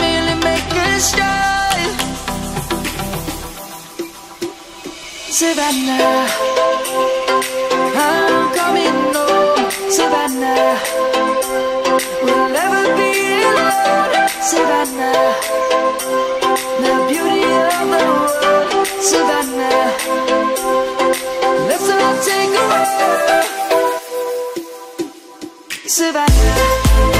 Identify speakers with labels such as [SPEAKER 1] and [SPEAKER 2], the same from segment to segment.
[SPEAKER 1] merely Savannah I'm coming home. Savannah We'll never be alone. Savannah The beauty of the world. Savannah Let's all take a Savannah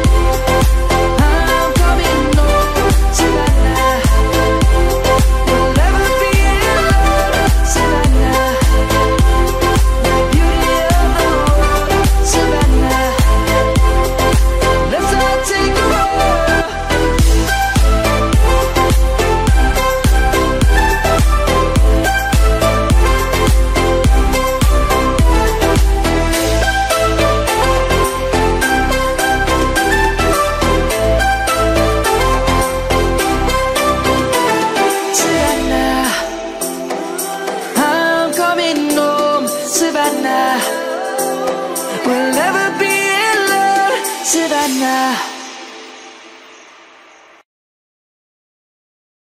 [SPEAKER 1] Savannah